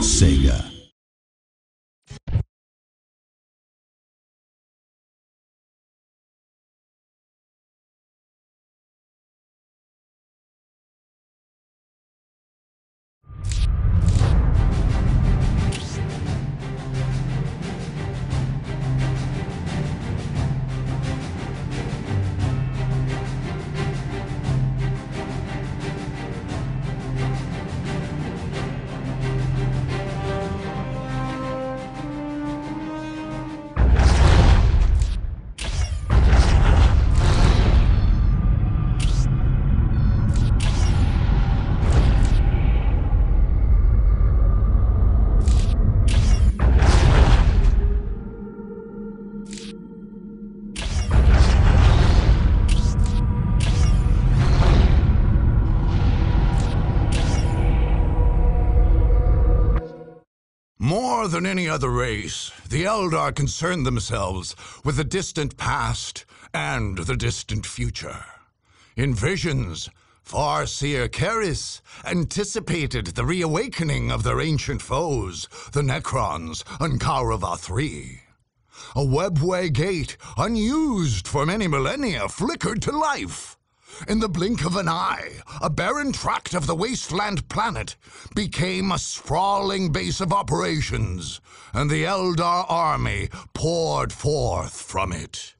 Sega. More than any other race, the Eldar concern themselves with the distant past and the distant future. In visions, Farseer Keris anticipated the reawakening of their ancient foes, the Necrons and Kaurava III. A webway gate, unused for many millennia, flickered to life. In the blink of an eye, a barren tract of the wasteland planet became a sprawling base of operations, and the Eldar army poured forth from it.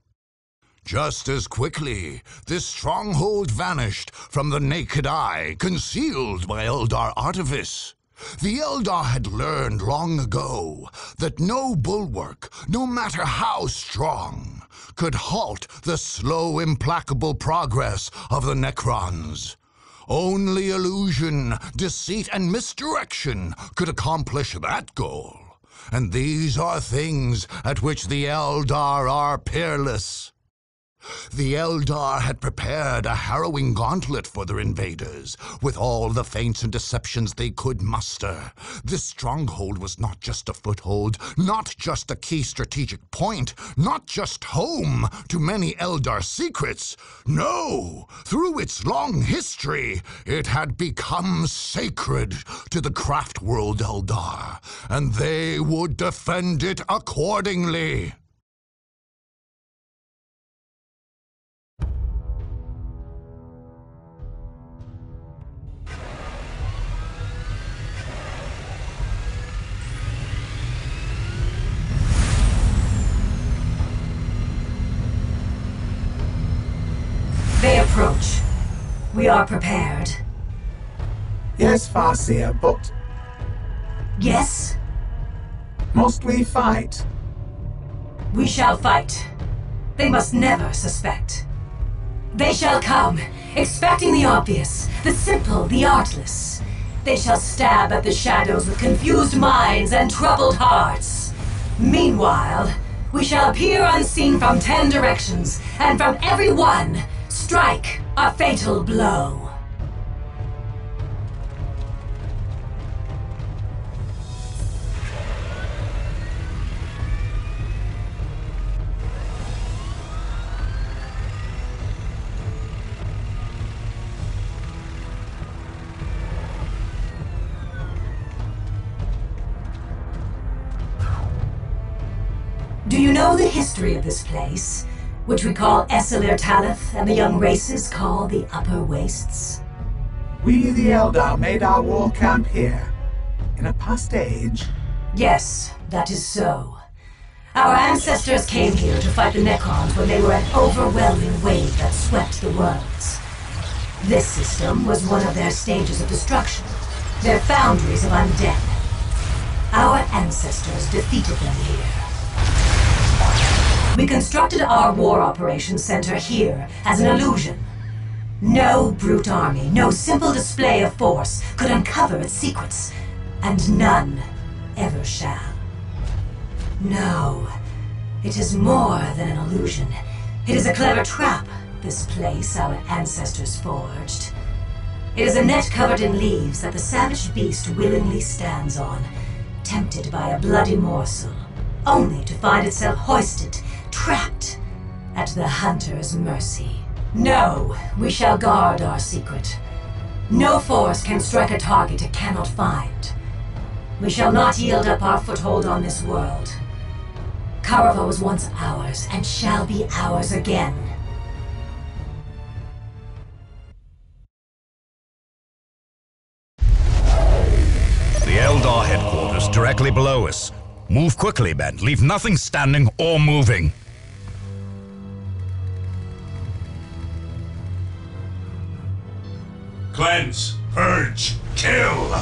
Just as quickly, this stronghold vanished from the naked eye, concealed by Eldar artifice. The Eldar had learned long ago that no bulwark, no matter how strong, could halt the slow, implacable progress of the Necrons. Only illusion, deceit, and misdirection could accomplish that goal. And these are things at which the Eldar are peerless. The Eldar had prepared a harrowing gauntlet for their invaders, with all the feints and deceptions they could muster. This stronghold was not just a foothold, not just a key strategic point, not just home to many Eldar secrets. No! Through its long history, it had become sacred to the craft world Eldar, and they would defend it accordingly. We are prepared. Yes, Farseer, but Yes, must we fight? we shall fight. They must never suspect. They shall come, expecting the obvious, the simple, the artless. They shall stab at the shadows with confused minds and troubled hearts. Meanwhile, we shall appear unseen from ten directions, and from every one, strike a fatal blow. Do you know the history of this place, which we call Esselir Talith and the young races call the Upper Wastes? We, the Eldar, made our war camp here. In a past age. Yes, that is so. Our ancestors came here to fight the Necrons when they were an overwhelming wave that swept the worlds. This system was one of their stages of destruction, their foundries of undead. Our ancestors defeated them here. We constructed our war operations center here as an illusion. No brute army, no simple display of force could uncover its secrets, and none ever shall. No, it is more than an illusion. It is a clever trap, this place our ancestors forged. It is a net covered in leaves that the savage beast willingly stands on, tempted by a bloody morsel, only to find itself hoisted, trapped, at the hunter's mercy. No, we shall guard our secret. No force can strike a target it cannot find. We shall not yield up our foothold on this world. Kaurava was once ours, and shall be ours again. The Eldar headquarters directly below us. Move quickly, men. Leave nothing standing or moving. Cleanse, purge, kill!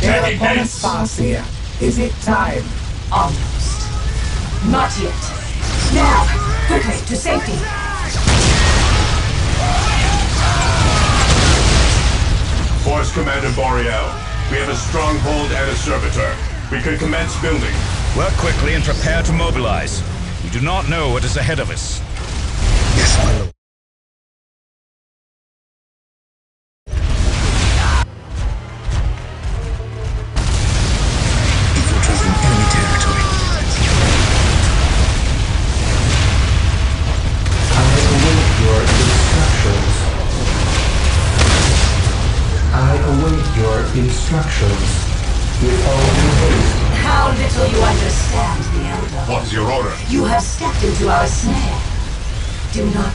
Taking Terraformers hits! Farseer. Is it time? Almost. Not yet. Now! Quickly, to safety! Force Commander Boreale, we have a stronghold and a servitor. We can commence building. Work quickly and prepare to mobilize. We do not know what is ahead of us.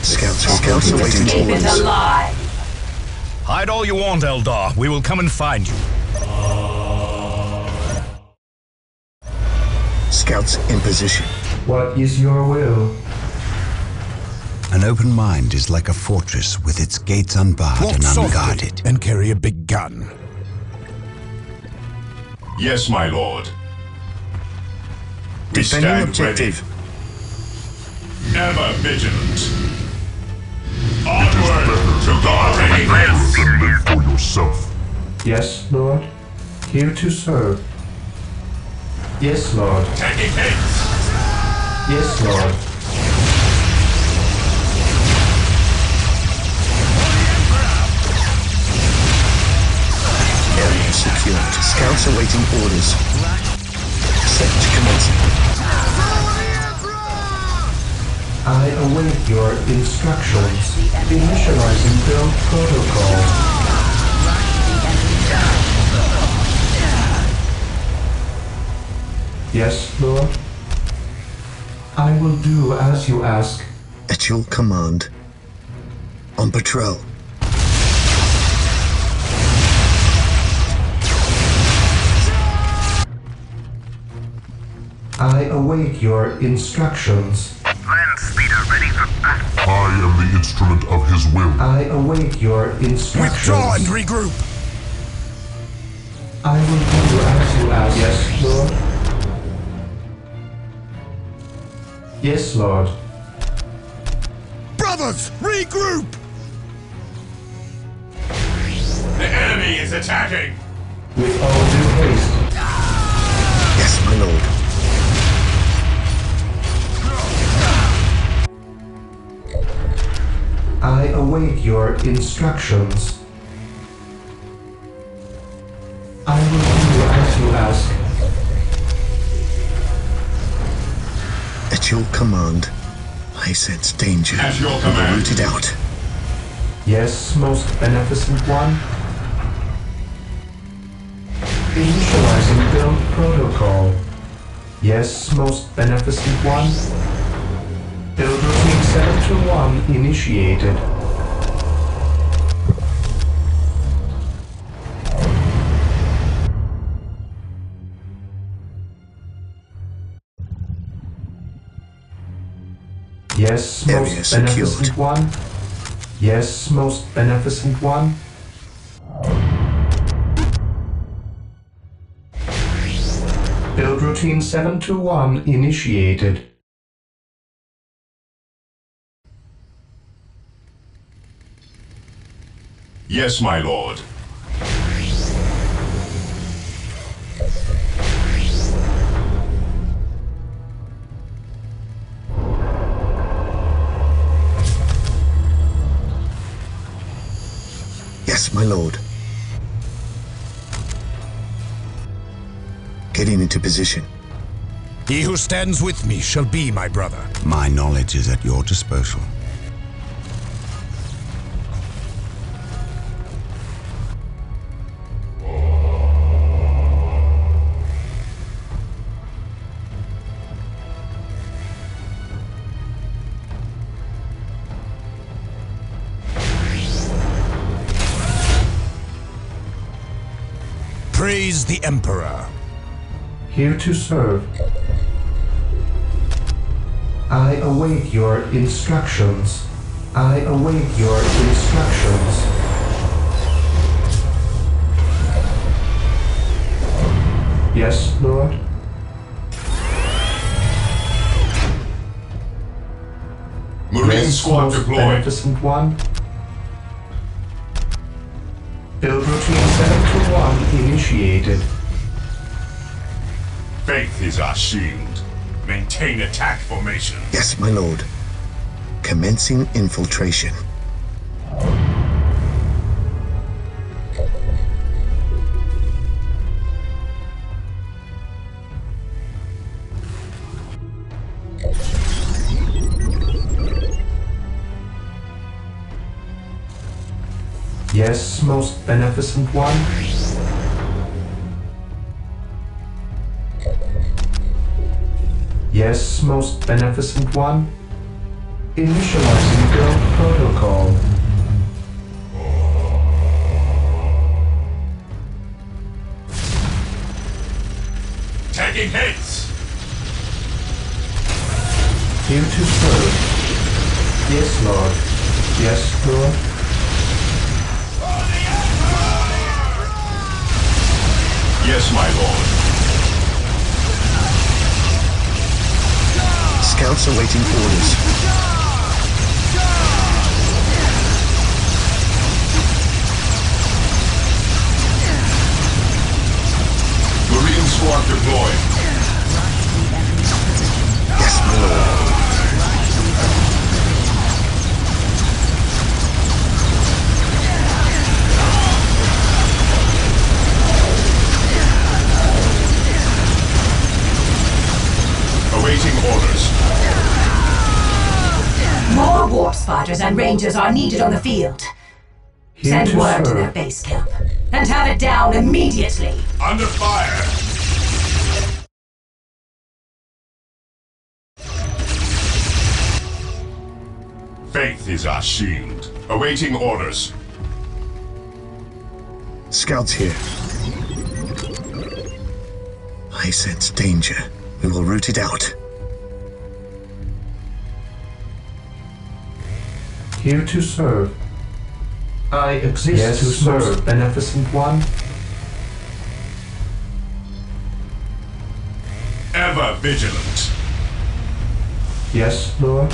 Scouts- expect scouts to awaiting escape it orders. alive. Hide all you want, Eldar. We will come and find you. Scouts in position. what is your will? An open mind is like a fortress with its gates unbarred and unguarded. and carry a big gun. Yes, my lord. We Defending stand objective. ready. Ever vigilant. Onward It is better to glory! live for yourself. Yes, Lord? Here to serve. Yes, Lord. Taking hits! Yes, Lord. Area secured. Scouts awaiting orders. Set to commencing. I await your instructions. Initializing build protocol. Yes, Lord? I will do as you ask. At your command. On patrol. I await your instructions. I am the instrument of his will. I await your instructions. Withdraw and regroup. I will do as you ask. Yes, Lord. Yes, Lord. Brothers, regroup! The enemy is attacking! With all due haste. Yes, my lord. I await your instructions. I will do as you ask. At your command. I sense danger. At your command. root it out. Yes, most beneficent one. Initializing build protocol. Yes, most beneficent one. Routine 721 initiated. Yes, Area most secured. beneficent one. Yes, most beneficent one. Build routine 721 initiated. Yes, my lord. Yes, my lord. Getting into position. He who stands with me shall be my brother. My knowledge is at your disposal. Praise the Emperor. Here to serve. I await your instructions. I await your instructions. Yes, Lord? Marine Yes, squad most deployed. Beneficent one. Build routine 721 initiated. Faith is our shield. Maintain attack formation. Yes, my lord. Commencing infiltration. Yes, most beneficent one. Yes, most beneficent one. Initializing build protocol. Taking hits. Here to serve. Yes, Lord. Yes, Lord. Yes, my lord. Scouts awaiting orders. Marine squad deployed. Yes, my lord. Awaiting orders. More warp spiders and rangers are needed on the field. Here Send to word to their base camp. And have it down immediately. Under fire. Faith is our shield. Awaiting orders. Scouts here. I sense danger. We will root it out. Here to serve. I exist Yes, to sir. serve, beneficent one. Ever vigilant. Yes, Lord.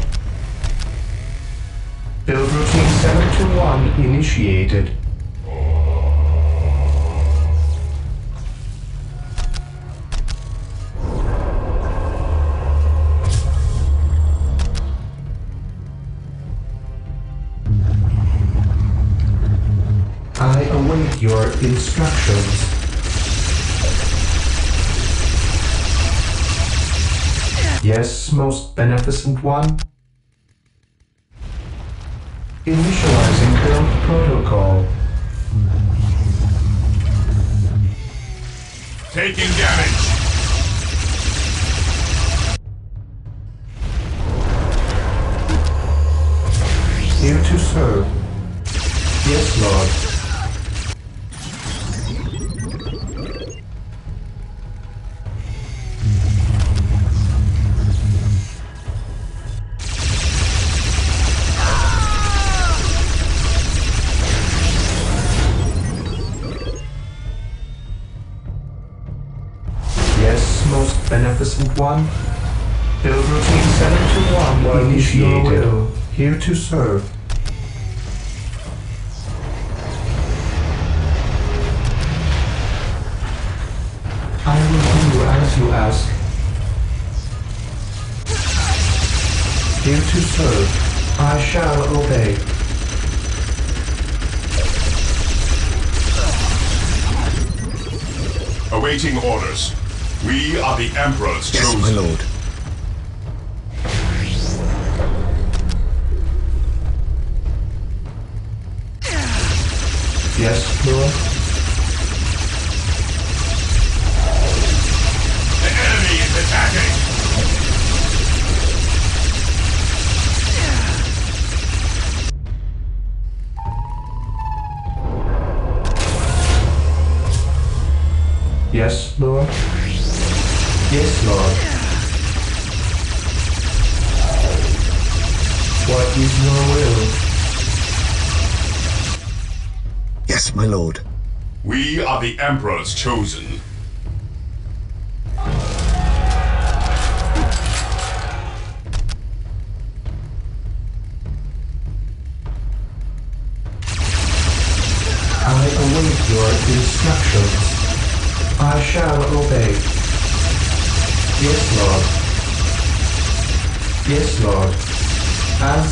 Build routine 721 initiated. Await your instructions. Yes, most beneficent one. Initializing build protocol. Taking damage. Here to serve. Yes, Lord. One. Build routine 721 initiated. Here to serve. I will do as you ask. Here to serve. I shall obey. Awaiting orders. We are the Emperor's Yes, chosen. my lord. Yes, Lord. The enemy is attacking. Yes, Lord? Yes, Lord. What is your will? Yes, my lord. We are the Emperor's chosen.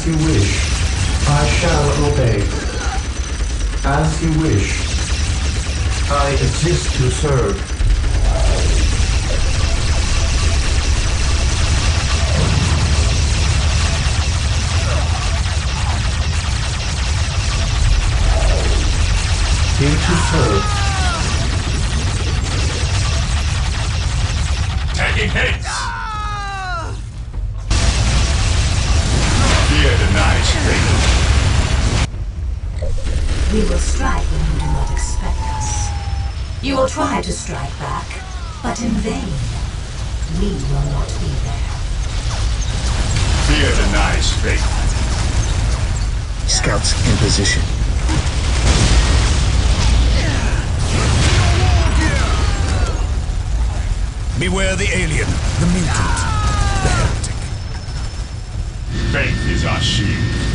You wish. I shall obey. As you wish. I exist to serve. Here to serve. Taking hits! We will strike when you do not expect us. You will try to strike back, but in vain. We will not be there. Fear denies faith. Scouts in position. Beware the alien, the mutant, the heretic. Faith is our shield.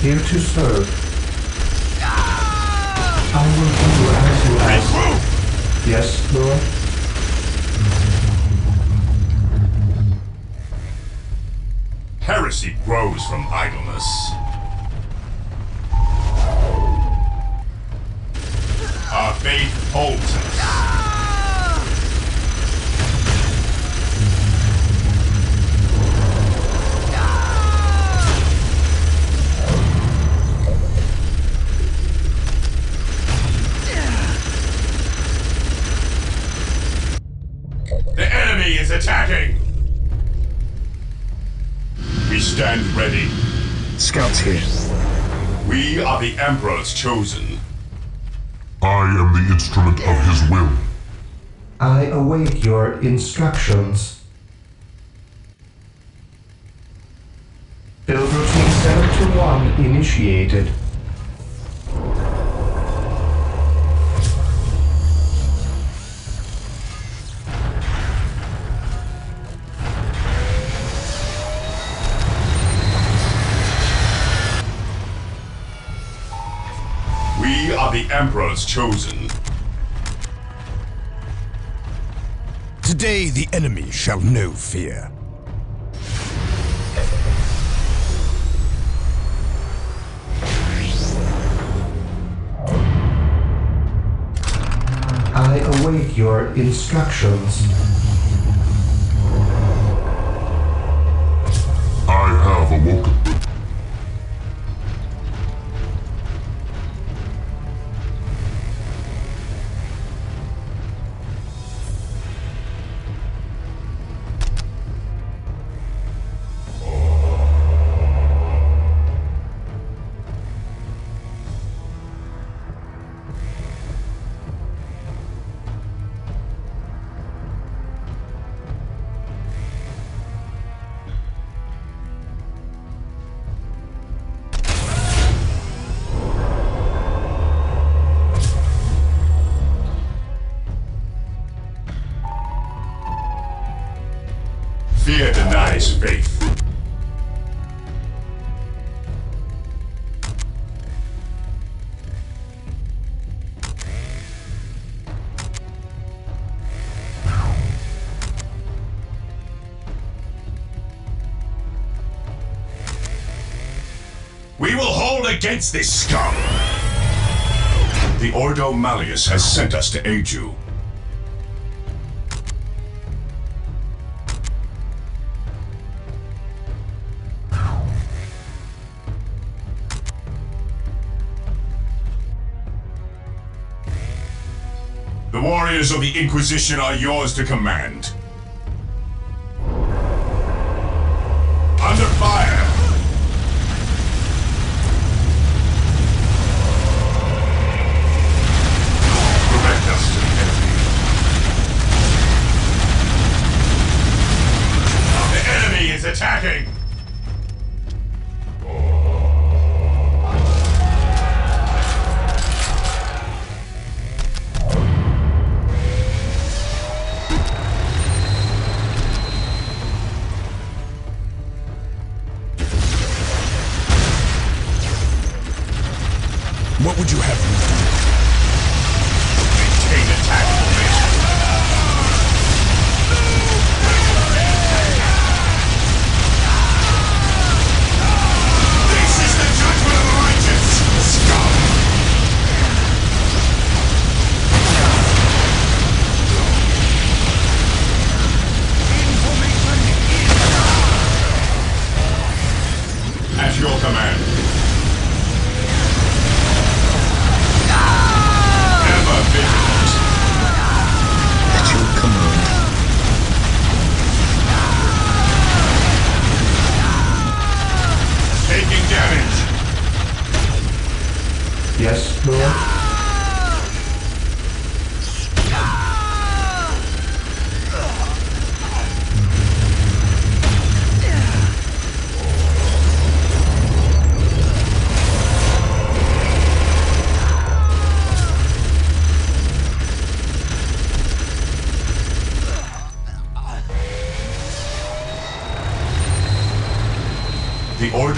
Here to serve. I will do as you ask. Yes, Lord? Heresy grows from idleness. Our faith holds Scouts here. We are the Emperor's chosen. I am the instrument of his will. I await your instructions. Build routine 7 to 1 initiated. Emperor's chosen. Today the enemy shall know fear. I await your instructions. I have awoken. Against this scum! The Ordo Malleus has sent us to aid you. The warriors of the Inquisition are yours to command.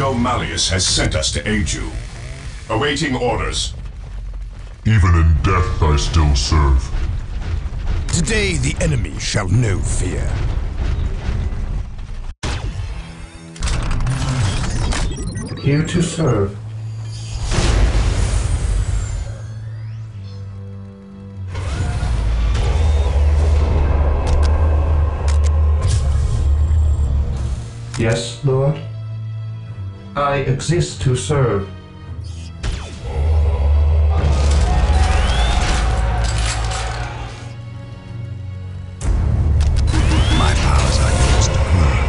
The Malleus has sent us to aid you. Awaiting orders. Even in death I still serve. Today the enemy shall know fear. Here to serve. Yes, Lord? I exist to serve. My powers are yours to command.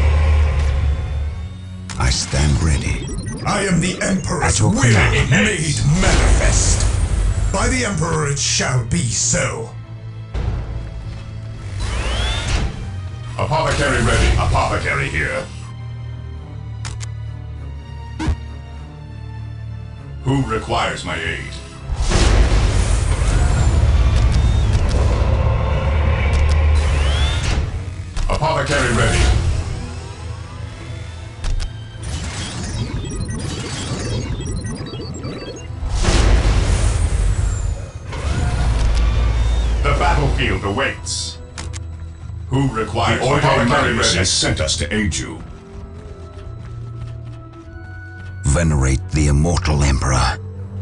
I stand ready. I am the Emperor's At will command. made manifest. By the Emperor it shall be so. Apothecary ready. Apothecary here. Who requires my aid? Apothecary ready. The battlefield awaits. Who requires The Apothecary ready. has sent us to aid you. Venerate the immortal Emperor.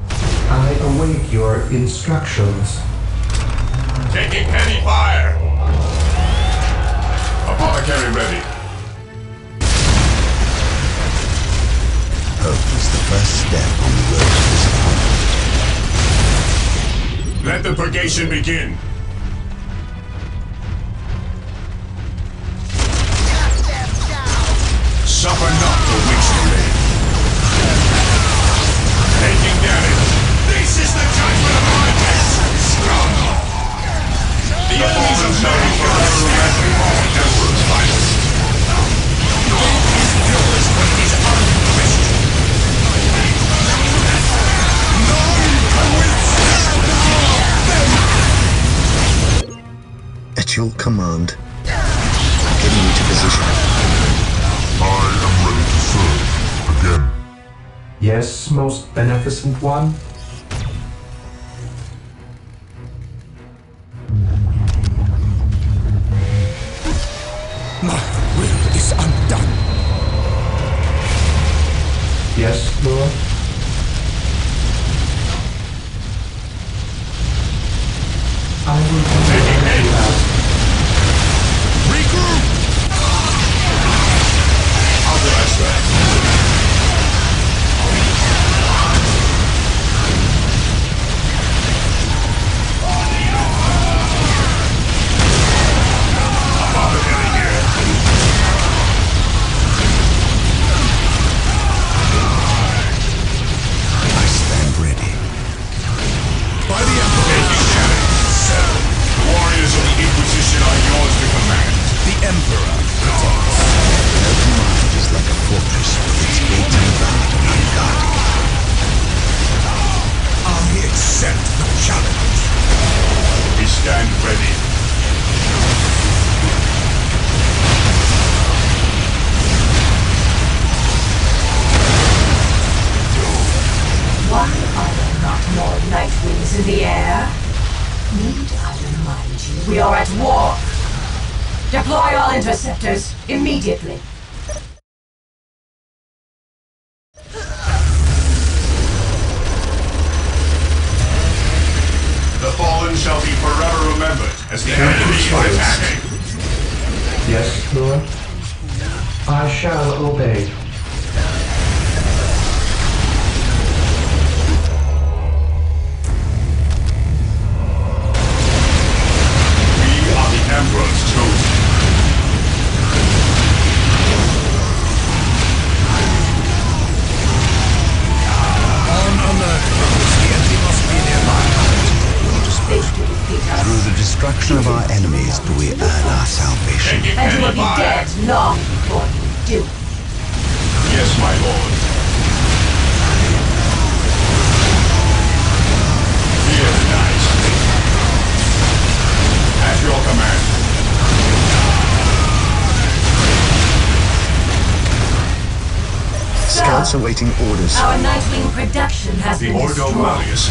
I await your instructions. Taking heavy fire. Apothecary ready. Hope is the first step on the road to disappointment. Let the purgation begin. Suffer not At your command. Getting into position. I am ready to serve. Again. Yes, most beneficent one?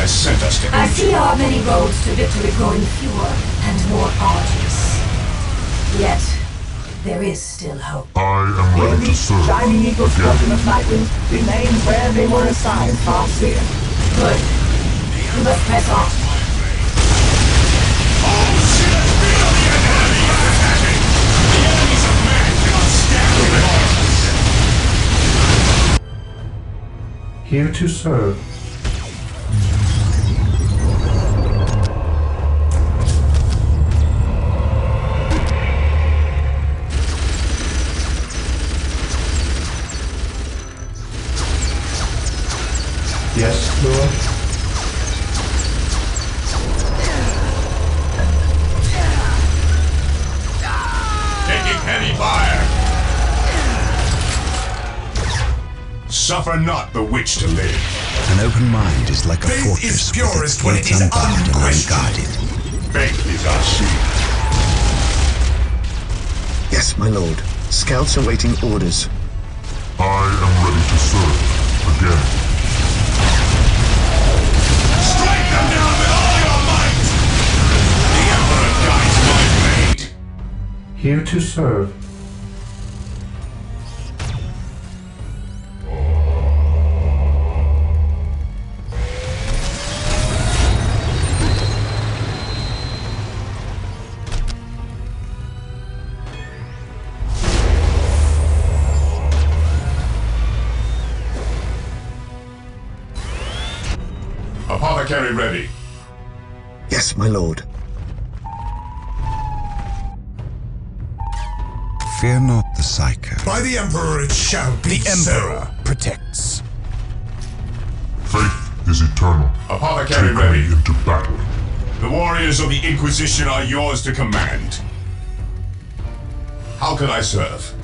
Has sent us to I see you. our many roads to victory growing fewer and more arduous. Yet, there is still hope. I am The ready to elite serve. Shining Eagle Squadron of Nightwings remain where they were assigned last year. Good. We must press on. Here to serve. Suffer not the witch to live. An open mind is like a Faith fortress is with its purest when it gates and unguarded. Faith is our shield. Yes, my lord. Scouts awaiting orders. I am ready to serve. Again. Strike them down with all your might! The Emperor guides my blade. Here to serve. Shall be The Emperor protects. Faith is eternal. Apothecary Take ready. me into battle. The warriors of the Inquisition are yours to command. How can I serve?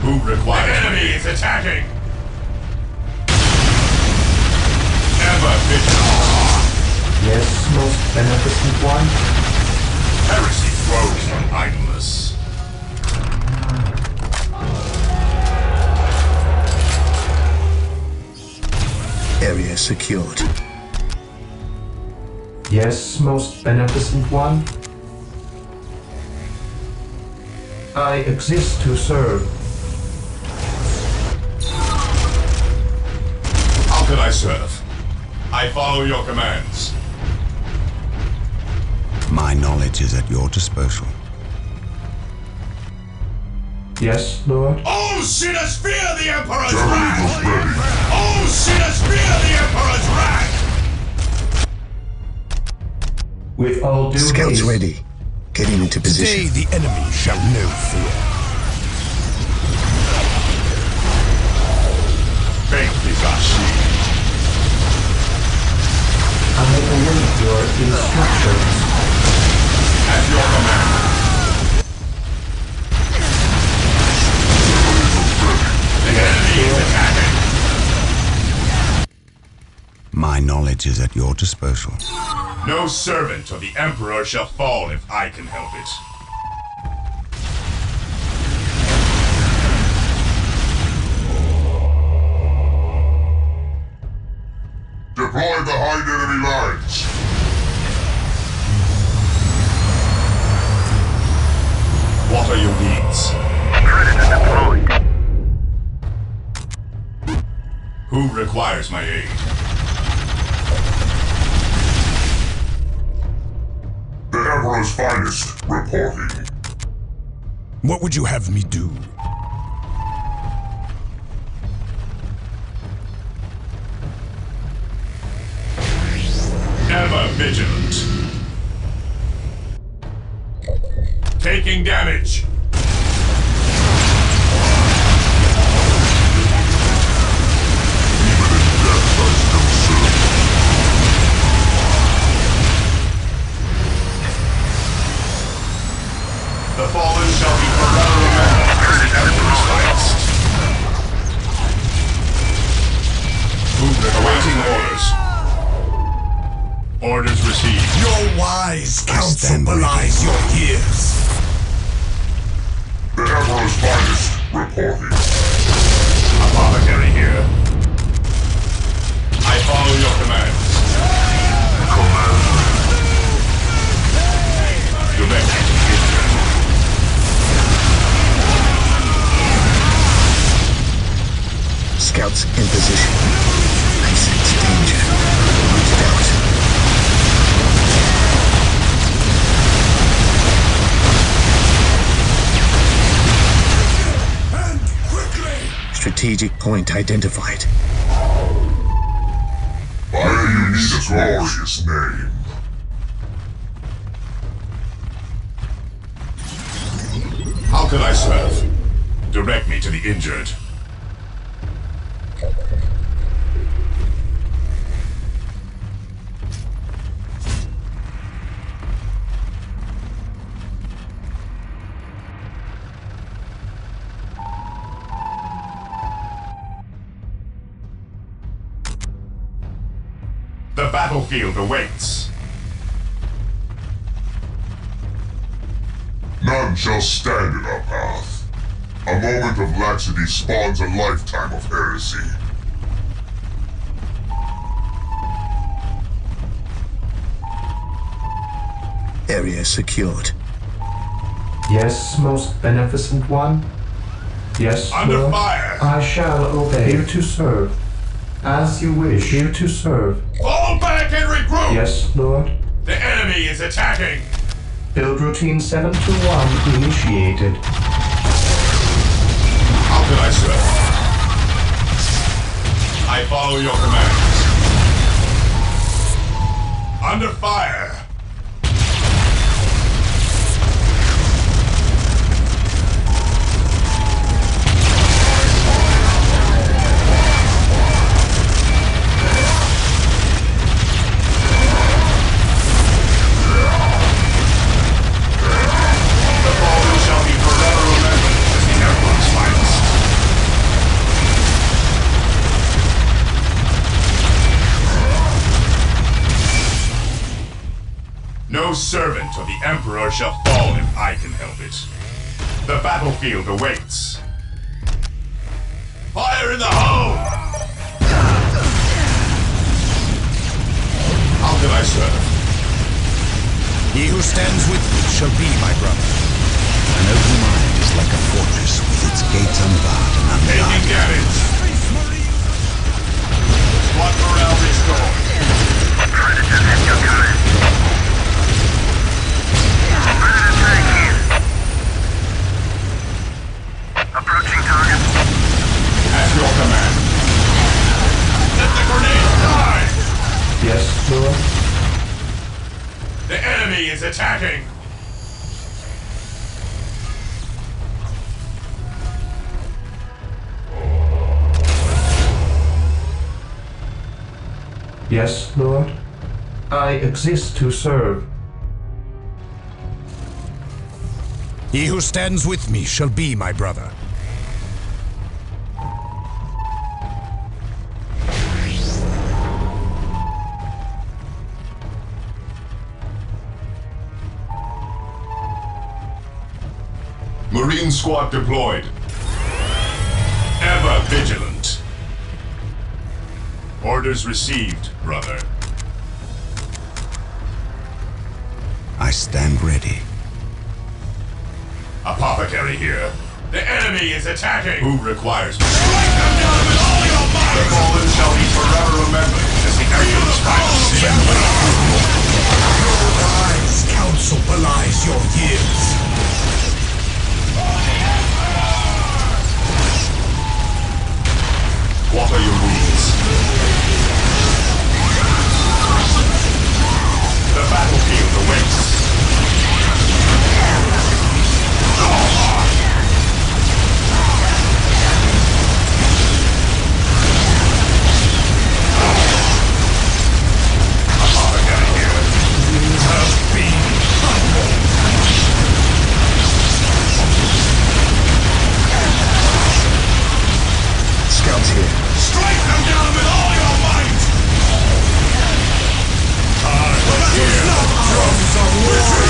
Who requires the enemy is attacking! Ever vigilant! Yes, most beneficent one. Heresy grows from idleness. Area secured. Yes, most beneficent one. I exist to serve. How can I serve? I follow your commands. My knowledge is at your disposal. Yes, Lord. All sinners fear the Emperor's wrath! Ready. All sinners fear the Emperor's wrath! With all due Scouts haste. ready. Getting into position. Today position. the enemy shall know fear. Faith is our shield. I await your instructions. At your command. The enemy is attacking. My knowledge is at your disposal. No servant of the Emperor shall fall if I can help it. Deploy behind enemy lines. What are your needs? Who requires my aid? The finest reporting. What would you have me do? Ever vigilant. Taking damage. Point identified. By a glorious name. How can I serve? Direct me to the injured. Battlefield awaits. None shall stand in our path. A moment of laxity spawns a lifetime of heresy. Area secured. Yes, most beneficent one? Yes, Under Lord. fire! I shall obey. Here to serve. As you wish. Here to serve. Fall back Yes, Lord. The enemy is attacking! Build routine 721 initiated. How can I serve? I follow your commands. Under fire! No servant of the Emperor shall fall if I can help it. The battlefield awaits. Fire in the hole! How can I serve? He who stands with me shall be my brother. An open mind is like a fortress with its gates unbarred and Taking unguarded. damage. Squad morale restored. At your command. Let the grenades die! Yes, Lord. The enemy is attacking! Yes, Lord. I exist to serve. He who stands with me shall be my brother. Squad deployed. Ever vigilant. Orders received, brother. I stand ready. Apothecary here. The enemy is attacking! Who requires me? Strike them down with all your might! The fallen shall be forever remembered as the Emperor's final stand. Wise counsel belies your years. What are your needs? Of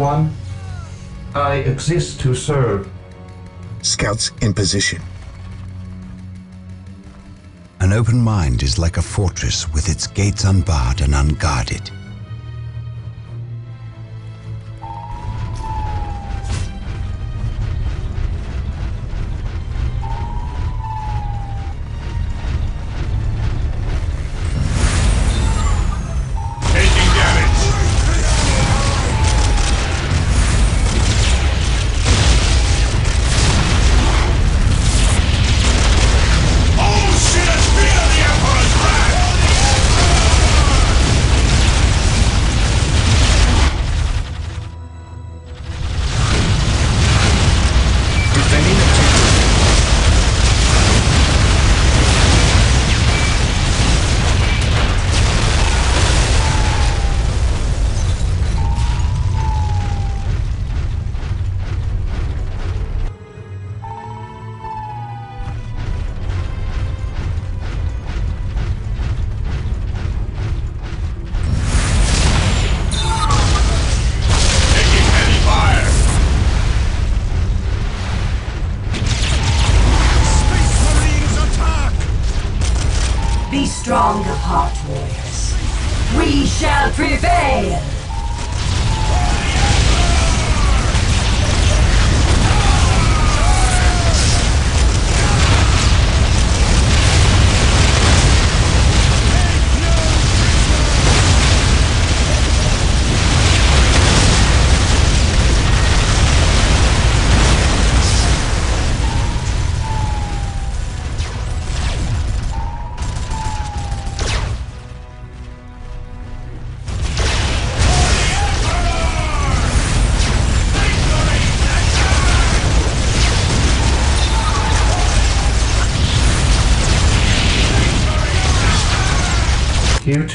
one. I exist to serve. Scouts in position. An open mind is like a fortress with its gates unbarred and unguarded. strong heart, warriors. We shall prevail!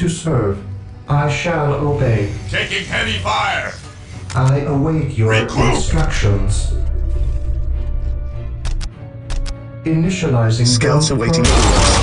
to serve. I shall obey. Taking heavy fire! I await your Recruit. instructions. Initializing Scouts awaiting orders.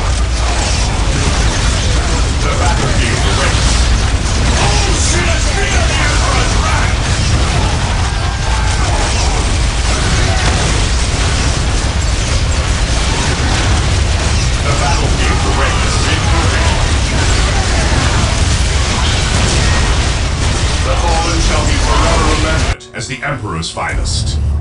Emperor's finest.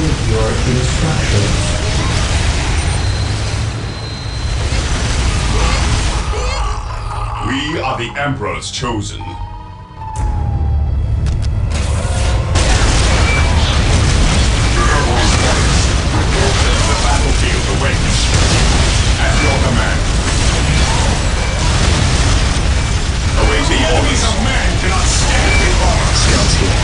I your instructions. We are the Emperor's chosen. The battlefield awaits. At your command. The enemies of man cannot stand before us. Scouts here.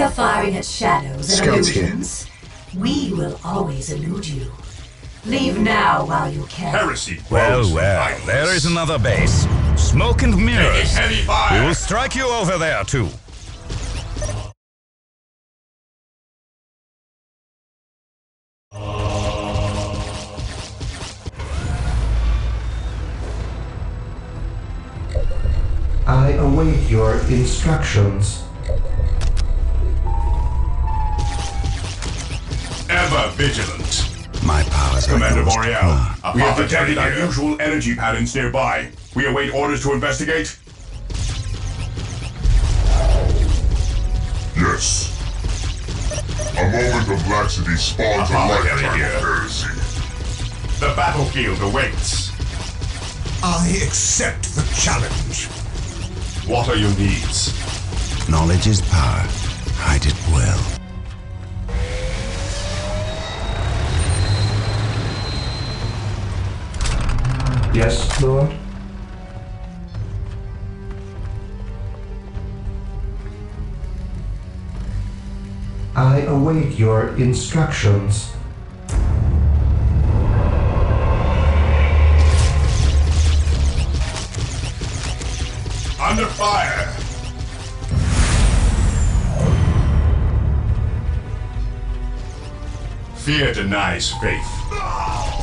Weary of firing at shadows and Scouts here. illusions, we will always elude you. Leave now while you can. Heresy Well, grows well, from there idleness. is another base. Smoke and mirrors. Taking heavy We will strike you over there, too. I await your instructions. Vigilant. My powers are Commander yours to Boreale, command. we have detected unusual energy patterns nearby. We await orders to investigate. Yes. A moment of laxity spawns a Apothecary lifetime here. of heresy. The battlefield awaits. I accept the challenge. What are your needs? Knowledge is power. Hide it well. Yes, Lord? I await your instructions. Under fire! Fear denies faith.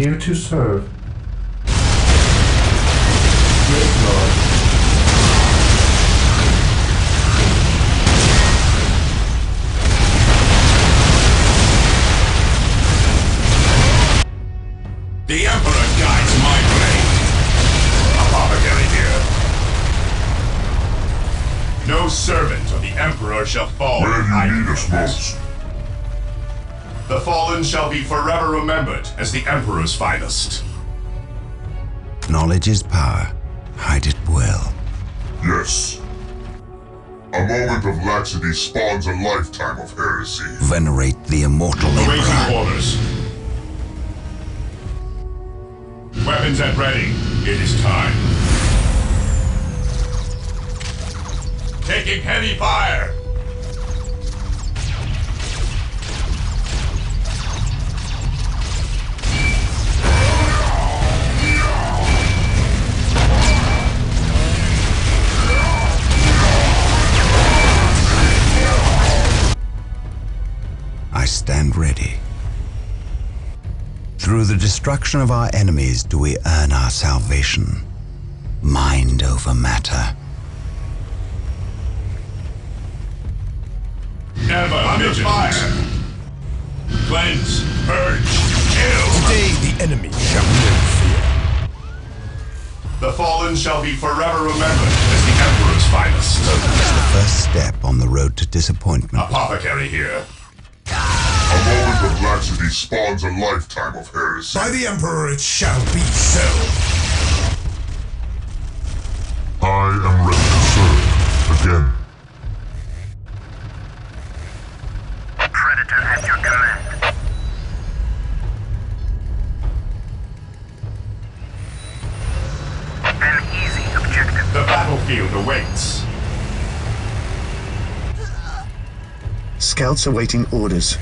Here to serve. Yes, Lord. The Emperor guides my blade. Apothecary here. No servant of the Emperor shall fall Where do you need us most? The fallen shall be forever remembered as the Emperor's finest. Knowledge is power. Hide it well. Yes. A moment of laxity spawns a lifetime of heresy. Venerate the immortal Awaiting Emperor. orders. Weapons at ready. It is time. Taking heavy fire. Stand ready. Through the destruction of our enemies do we earn our salvation. Mind over matter. Ever under fire. Cleanse, purge, kill. Today the enemy shall know fear. The fallen shall be forever remembered as the Emperor's finest. It's the first step on the road to disappointment. Apothecary here. A moment of laxity spawns a lifetime of heresy. By the Emperor it shall be so. I am Scouts awaiting orders.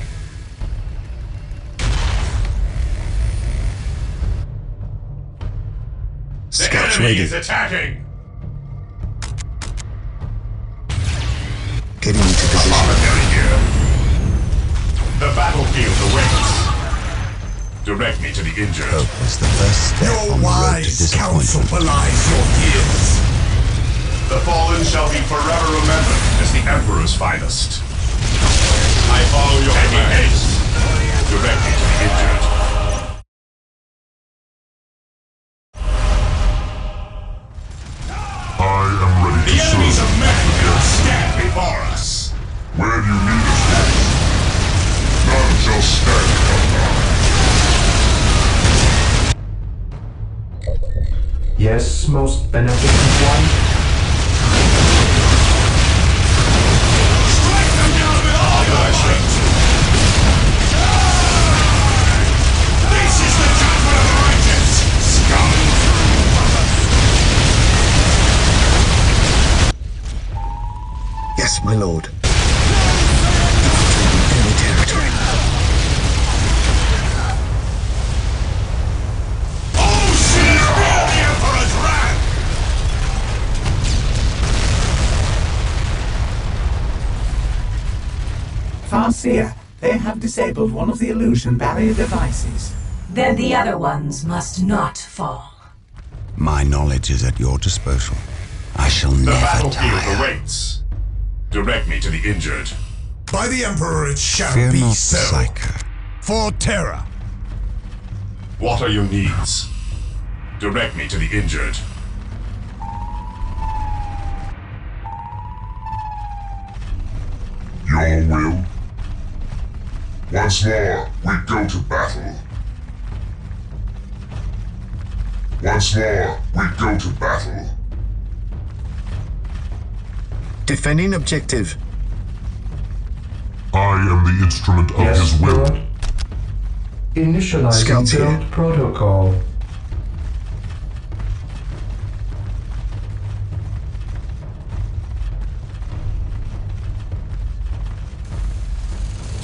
The Scouts enemy ready. is attacking. Getting into position. The battlefield awaits. Direct me to the injured. Hope was the first step Your on the road to wise counsel belies your years. The fallen shall be forever remembered as the Emperor's finest. I follow your Making haste. Directly to the injured. I am ready The to enemies serve. of man stand before us. Where do you need us most? None shall stand undone. Yes, most beneficent one. Have disabled one of the illusion barrier devices. Then the other ones must not fall. My knowledge is at your disposal. I shall The never battlefield tire. awaits. Direct me to the injured. By the Emperor it shall Fear be not, so. Psycho. For Terra. What are your needs? Direct me to the injured. Your will? Once more, we go to battle. Once more, we go to battle. Defending objective. I am the instrument of Yes, his will. Lord. Initializing Scouts here. build protocol.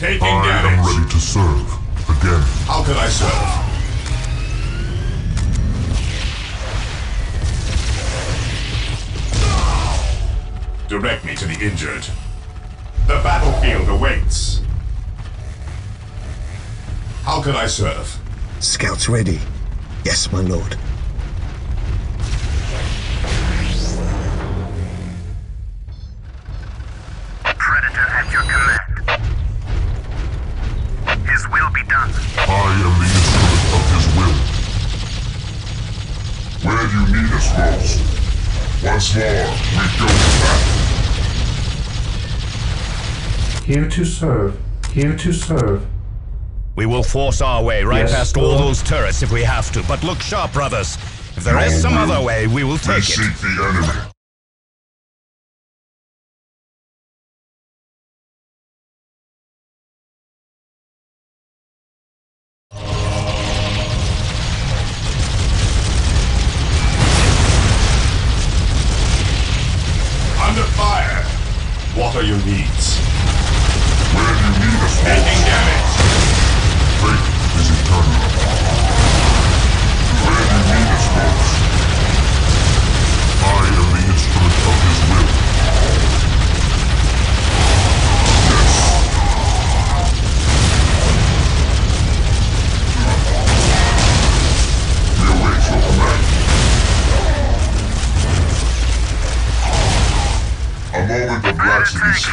Taking I am ready to serve. Again. How can I serve? Direct me to the injured. The battlefield awaits. How can I serve? Scouts ready. Yes, my lord. Predator at your command. His will be done. I am the instrument of his will. Where do you need us most? Once more, we go to battle. Here to serve. Here to serve. We will force our way right Yes, past all those turrets if we have to, but look sharp, brothers. If there is some other way, we will We take it. seek the enemy. What are your needs? Where do you need us Taking damage. Fate is eternal. Where do you need us most? I am the instrument of his will.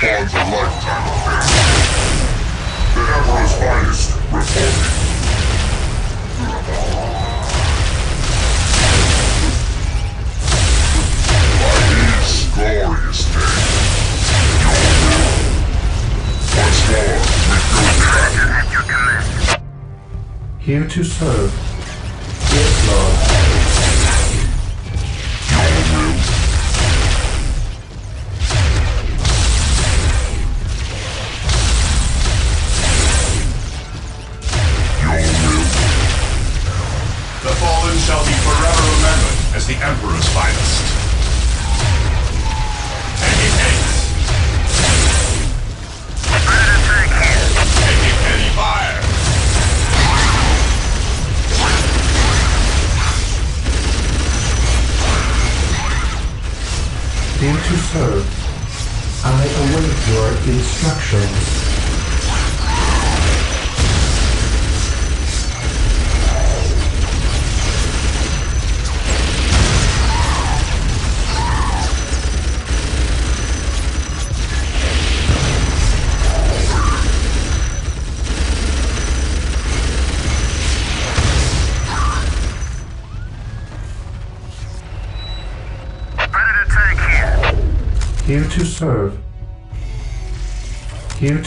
Spawns a lifetime of pain. The Emperor's finest, his glorious. Once more. Here to serve.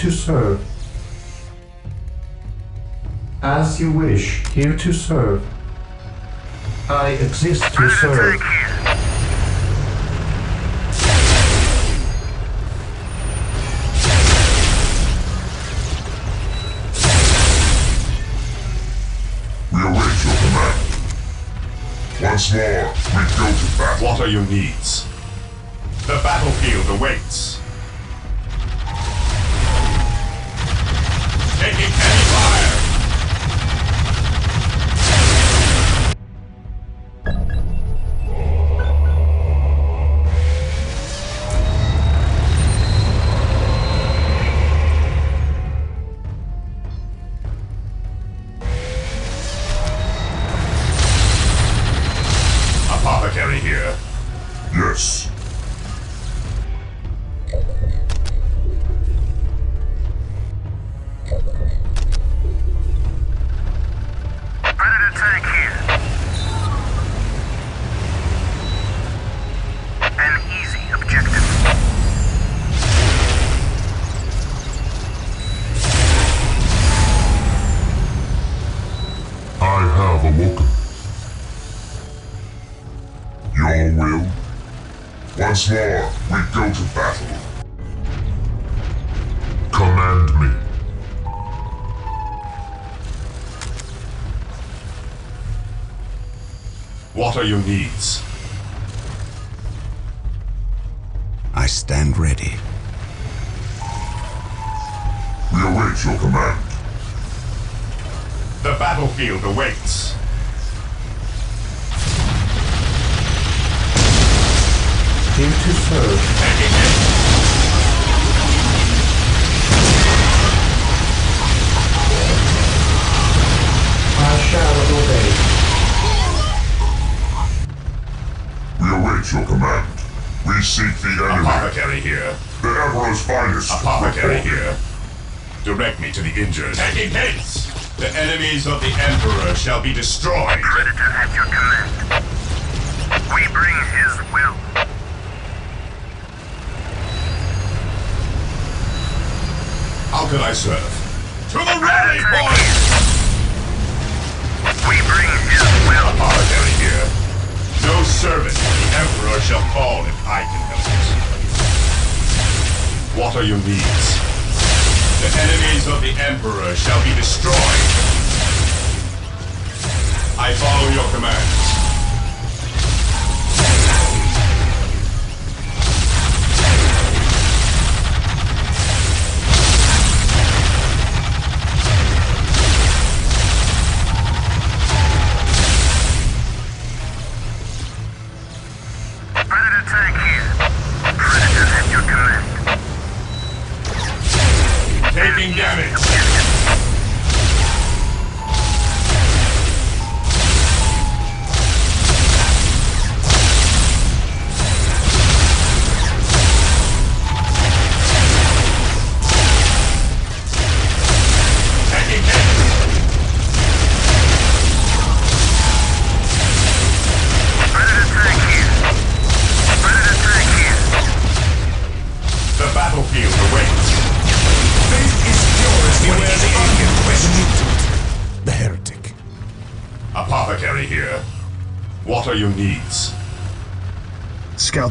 to serve. As you wish, here to serve. I exist to serve. Rearrange your command. Once more, we go to battle. What are your needs?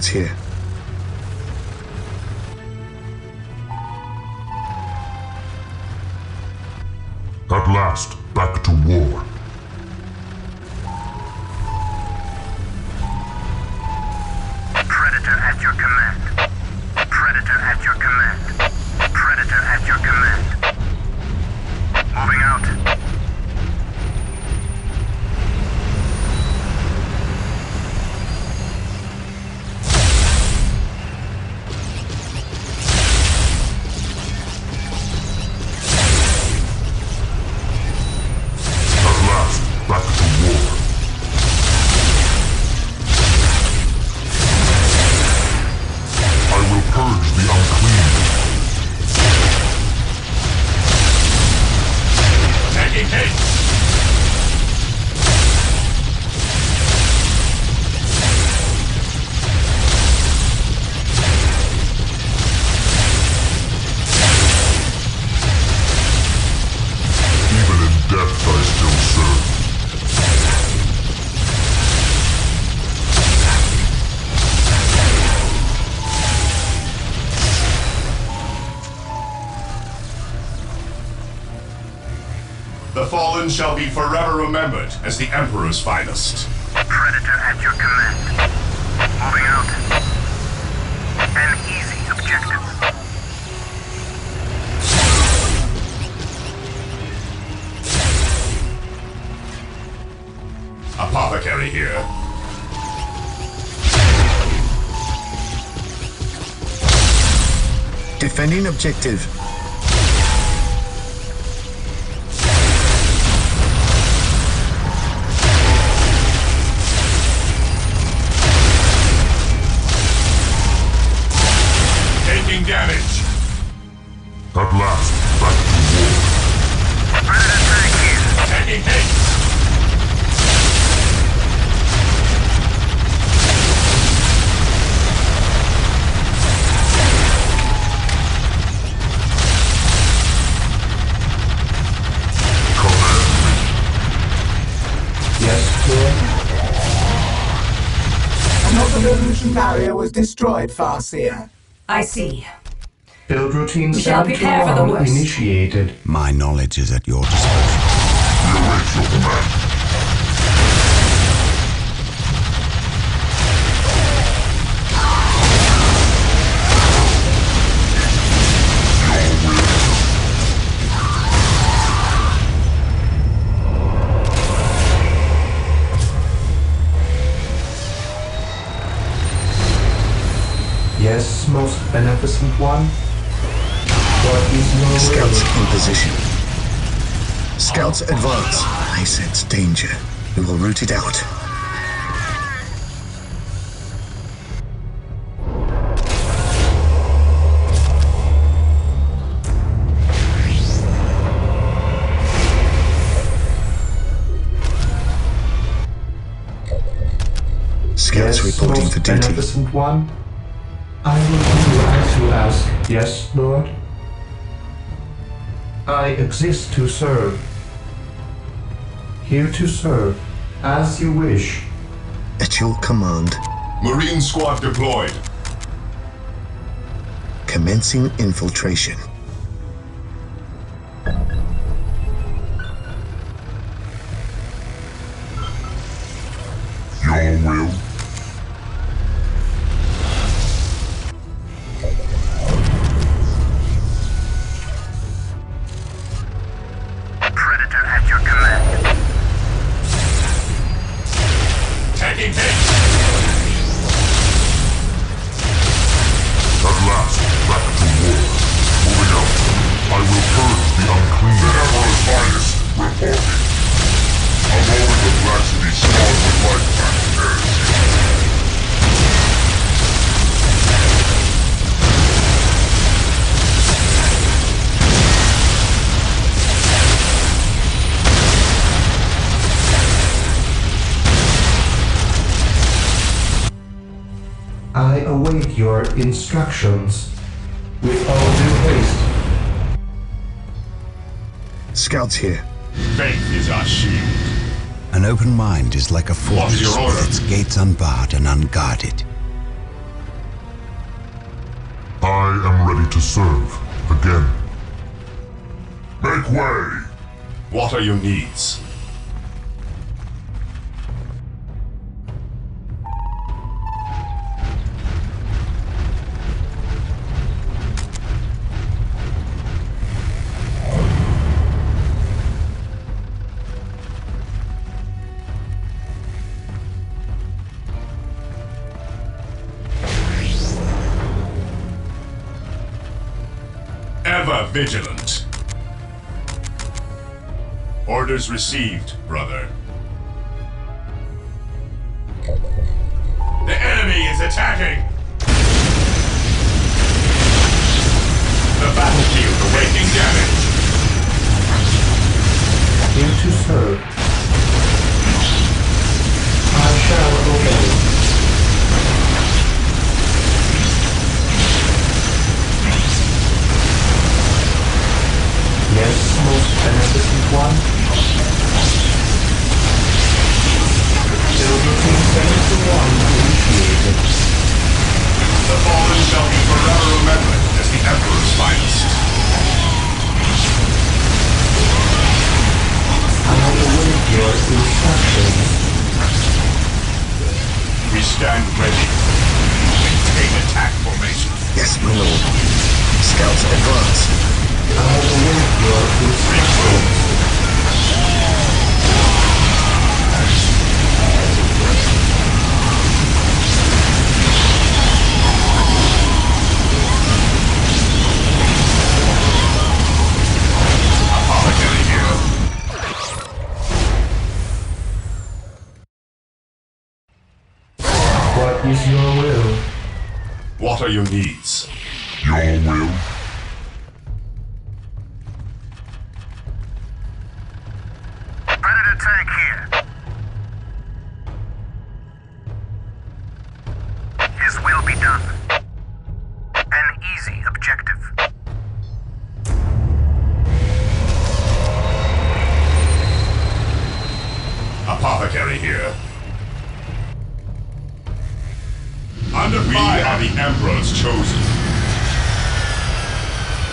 here. As the Emperor's finest. Predator at your command. Moving out. An easy objective. Apothecary here. Defending objective. Destroyed, Farseer. I see. Build routine We shall Saboteur prepare for the 1 worst. initiated. My knowledge is at your disposal. Beneficent one. What is your Scouts in position. Scouts advance. I sense danger. We will root it out. Scouts Yes, reporting for duty. beneficent one. I will do as you ask. Yes, Lord. I exist to serve. Here to serve, as you wish. At your command, Marine squad deployed. commencing infiltration. Scouts here. Faith is our shield. An open mind is like a fortress with its gates unbarred and unguarded. I am ready to serve. Again. Make way! What are your needs? Vigilant. Orders received, brother.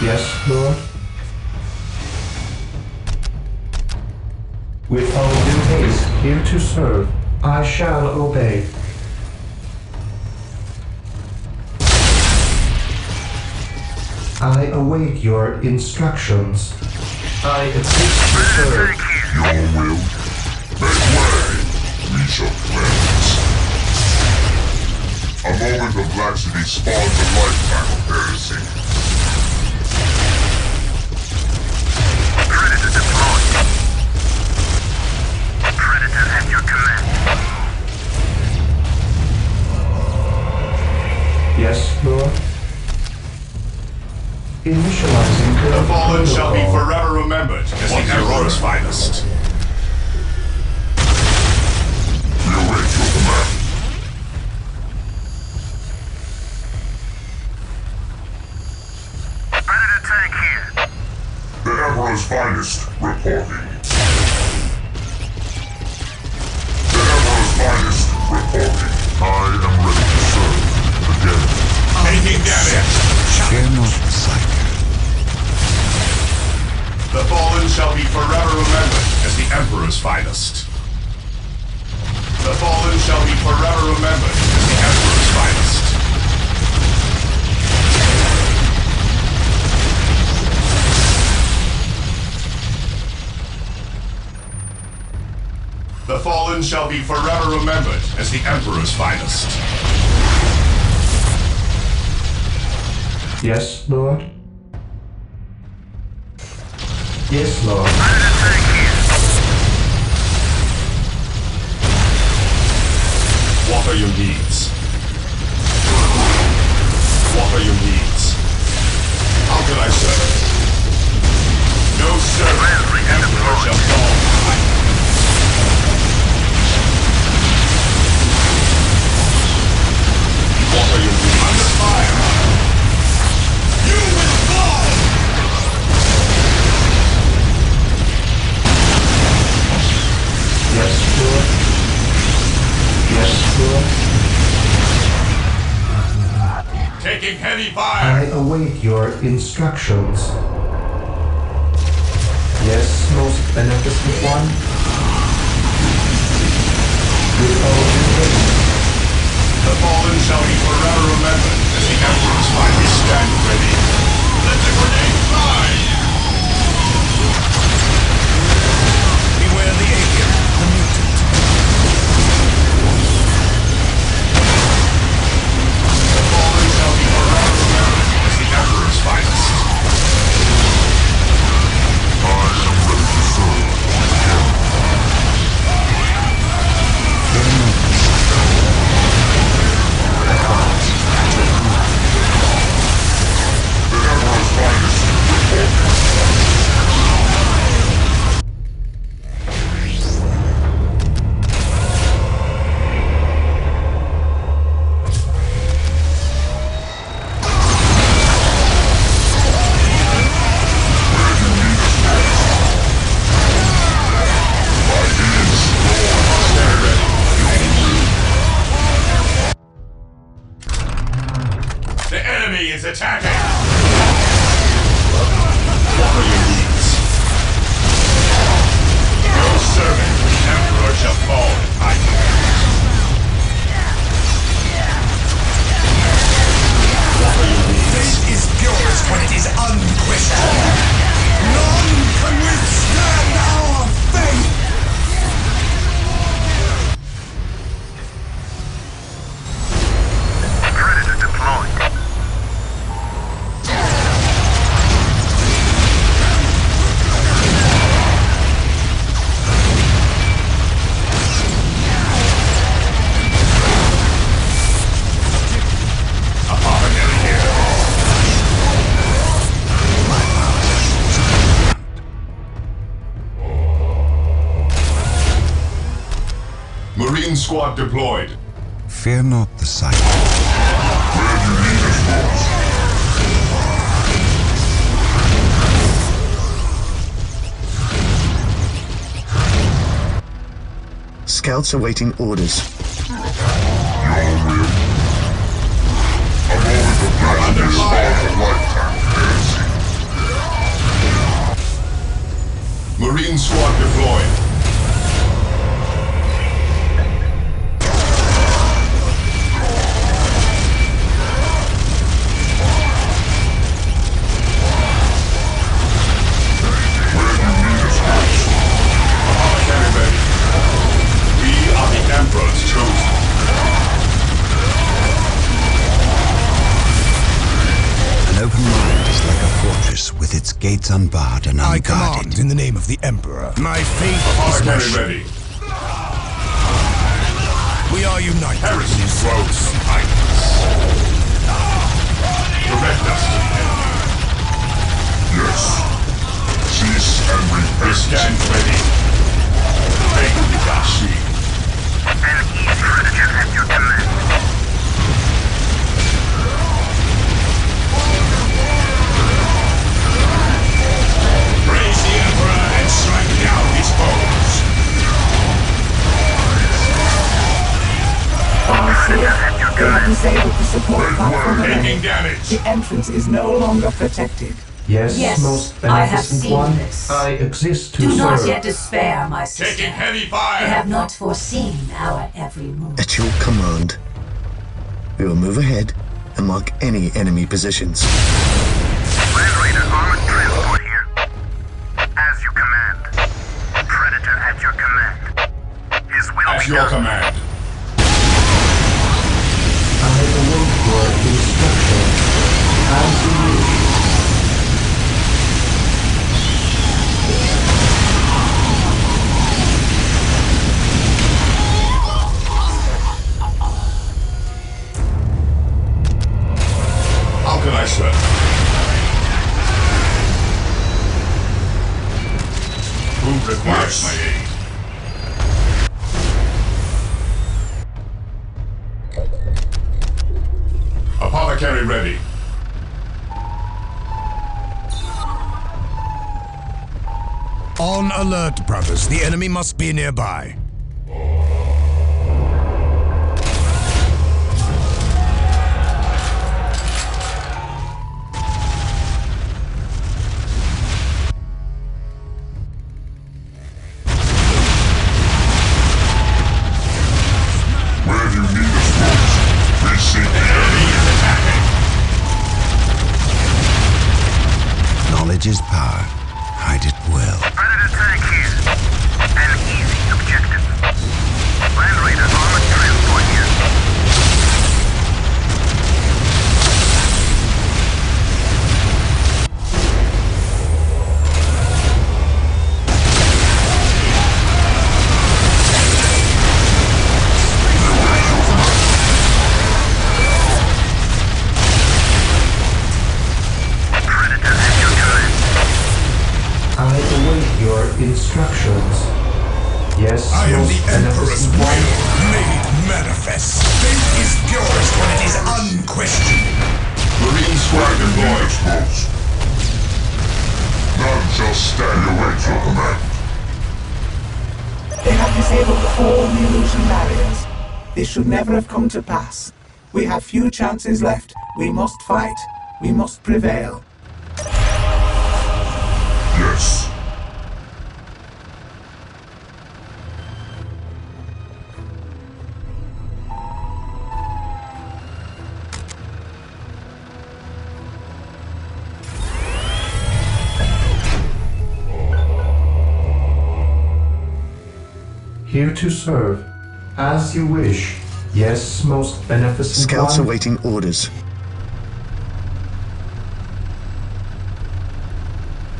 Yes, Lord? With all due haste, here to serve, I shall obey. I await your instructions. I exist to serve. Your will? Make way! We shall cleanse. A moment of laxity spawns a lifetime of heresy. Yes, Lord? Initializing The fallen shall be forever remembered as the Emperor's finest. Shall be forever remembered as the Emperor's finest. Yes, Lord? Yes, Lord. What are your needs? Await your instructions. Yes, most beneficent one? With all The fallen shall be forever remembered as the Emperor's finest. Deployed. Fear not the sight. Where do you need us most? Scouts awaiting orders. Gates unbarred and I unguarded. command in the name of the Emperor. My faith is my Carry ready. We are united. Heresy grows kindness. Direct us to the enemy. Yes. Cease and We repent. stand ready. Take the Dashi. An easy predator at your command. Strike down his foes. Predator at your They have command. disabled the support platform Taking damage. The entrance is no longer protected. Yes, Yes, most I have beneficent seen one. this. I exist to Do not yet despair, my sister. Taking heavy They fire. have not foreseen our every move. At your command. We will move ahead and mark any enemy positions. Land Raider armored at your command. His will At be your done. command. I await your instruction. As you wish. How can I serve? Who requires my aid? Apothecary ready. On alert, brothers. The enemy must be nearby. Yes, I am the Emperor's beneficent will made manifest. Faith is purest when it is unquestioned. Marine squad deployed. most. None shall stand away your command. They have disabled all the illusion barriers. This should never have come to pass. We have few chances left. We must fight. We must prevail. Yes. Here to serve. As you wish. Yes, most beneficent Scouts one. awaiting orders.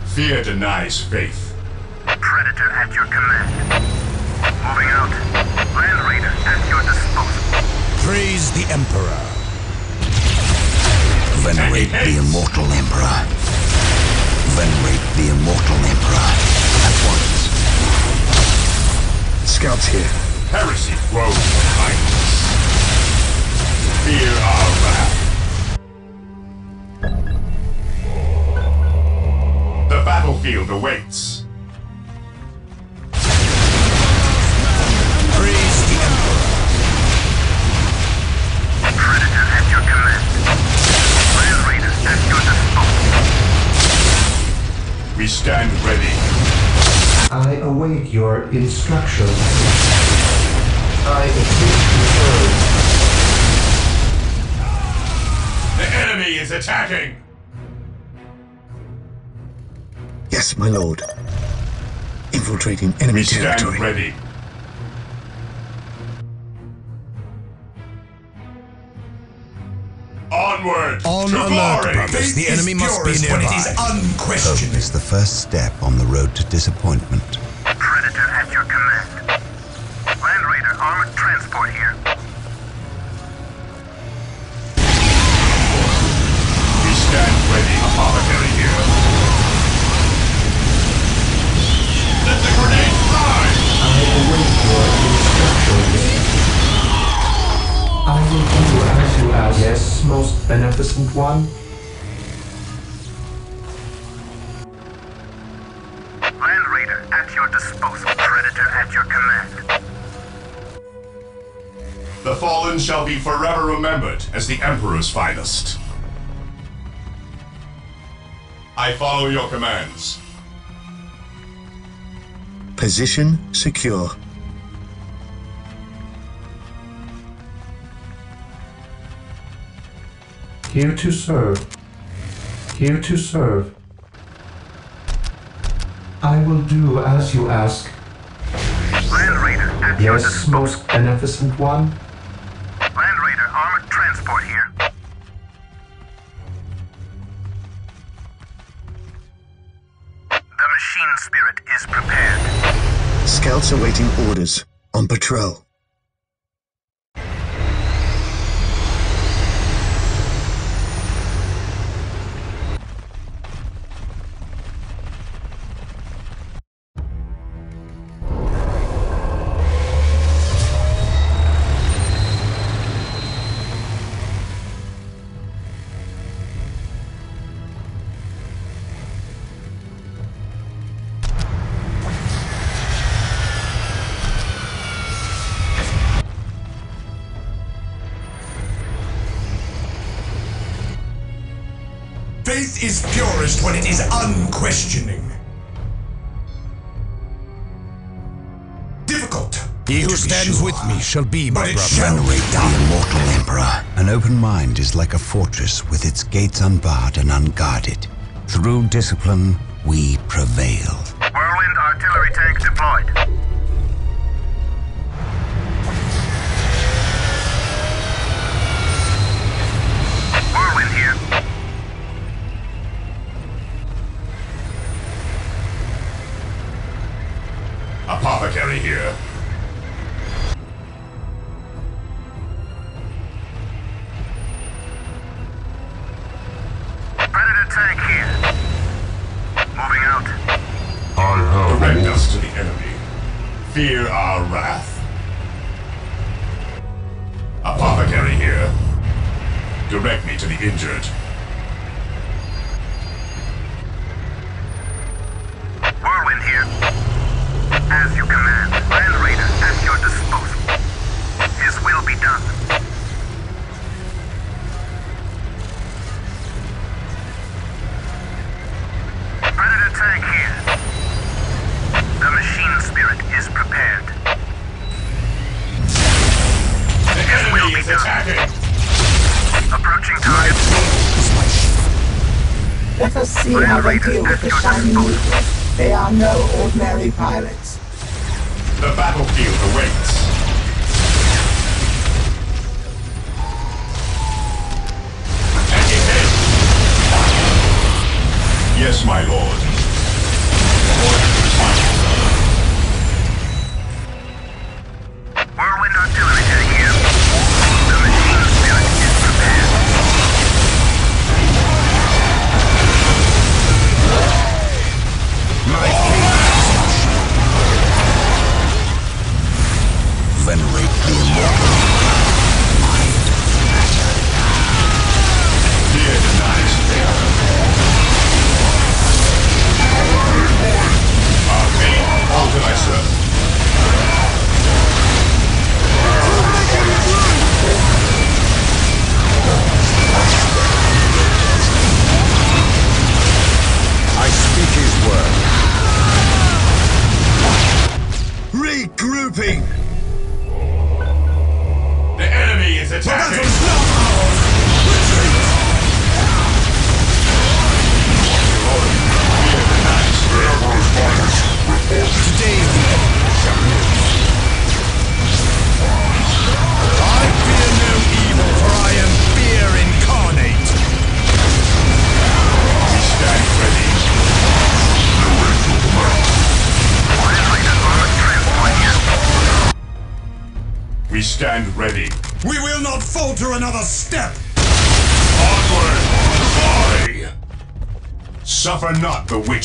Fear denies faith. Predator at your command. Moving out. Land Raider at your disposal. Praise the Emperor. Venerate the immortal emperor. Venerate the immortal emperor. At once. Scouts here. Heresy grows. Fear our wrath. The battlefield awaits. We stand ready. I await your instructions. I assist to serve. The enemy is attacking. Yes, my lord. Infiltrating enemy We stand territory. ready. Onward On to alert, glory. brothers. The enemy must be purest when it is nearby. Hope unquestioned. is the first step on the road to disappointment. Predator at your command. Land Raider armored transport here. I will do as you ask. Yes, most beneficent one. Land Raider at your disposal. Predator at your command. The fallen shall be forever remembered as the Emperor's finest. I follow your commands. Position secure. Here to serve. Here to serve. I will do as you ask. Land Raider at your Yes, disposal. most beneficent one. Land Raider armored transport here. The machine spirit is prepared. Scouts awaiting orders. On patrol. Purest when it is unquestioning. Difficult. He who stands sure, with me shall be my but it brother. shall be Venerate the immortal Emperor. An open mind is like a fortress with its gates unbarred and unguarded. Through discipline, we prevail. Whirlwind artillery tank deployed. Apothecary here. Predator tank here. Moving out. I have Direct us to the enemy. Fear our wrath. Apothecary here. Direct me to the injured. Ordinary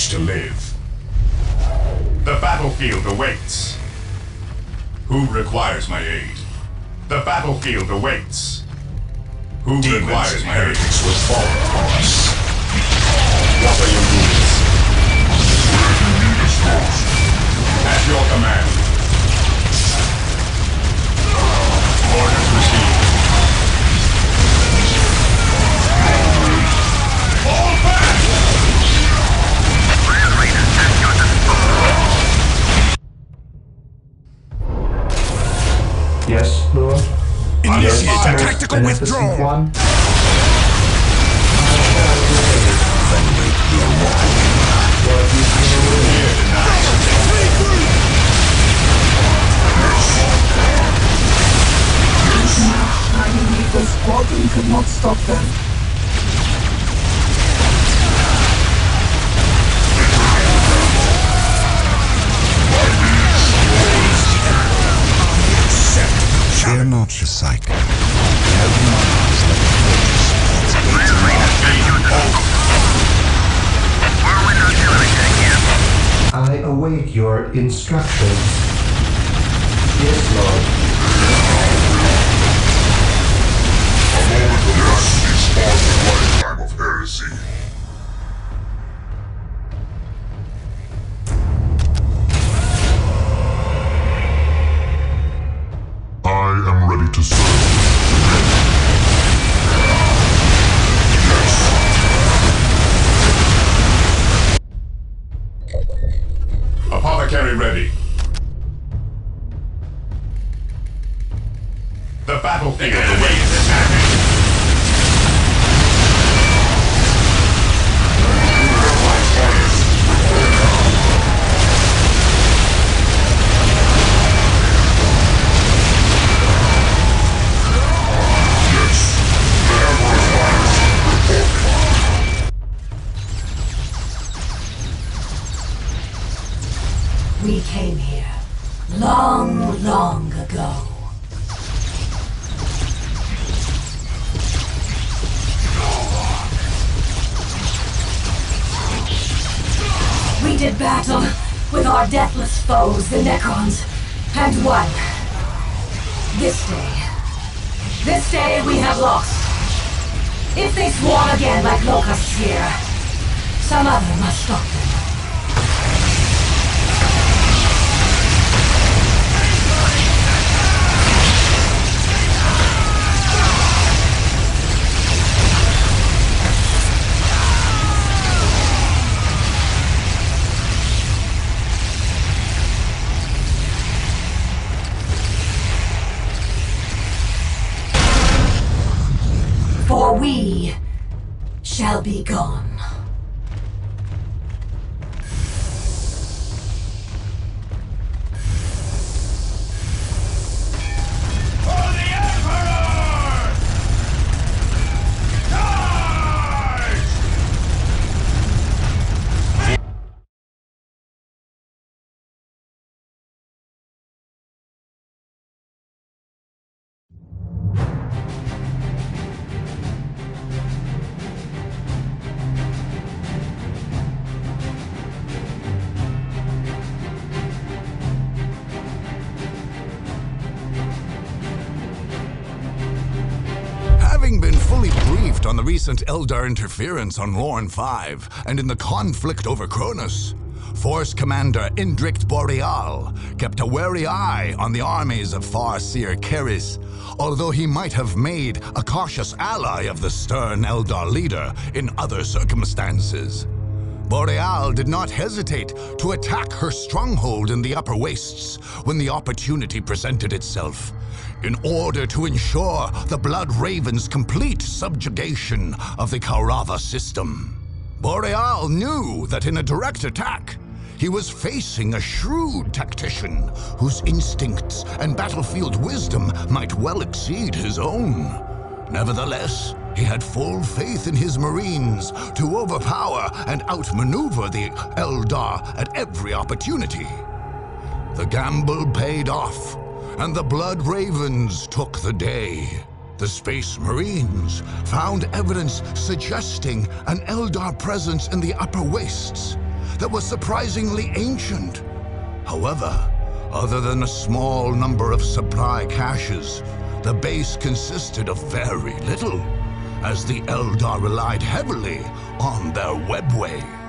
the to live. The battlefield awaits. Who requires my aid? The battlefield awaits. Who requires my aid? will fall upon us. What are your needs? Where do you need us most? At your command. Yes, Lord? Initiate a tactical withdrawal. One. Tiny Eagle Squadron could not stop them. Raider unlocked. at your disposal. Whirlwind artillery here. I await your instructions. Yes, Lord. A moment of blasphemy spawns a lifetime of heresy. Recent Eldar interference on Lorn 5 and in the conflict over Kronus, Force Commander Indrick Boreale kept a wary eye on the armies of Farseer Caerys, although he might have made a cautious ally of the stern Eldar leader in other circumstances. Boreale did not hesitate to attack her stronghold in the upper wastes when the opportunity presented itself, in order to ensure the Blood Raven's complete subjugation of the Kaurava system. Boreale knew that in a direct attack, he was facing a shrewd tactician whose instincts and battlefield wisdom might well exceed his own. Nevertheless, he had full faith in his Marines to overpower and outmaneuver the Eldar at every opportunity. The gamble paid off, and the Blood Ravens took the day. The Space Marines found evidence suggesting an Eldar presence in the upper wastes that was surprisingly ancient. However, other than a small number of supply caches, the base consisted of very little, as the Eldar relied heavily on their webway.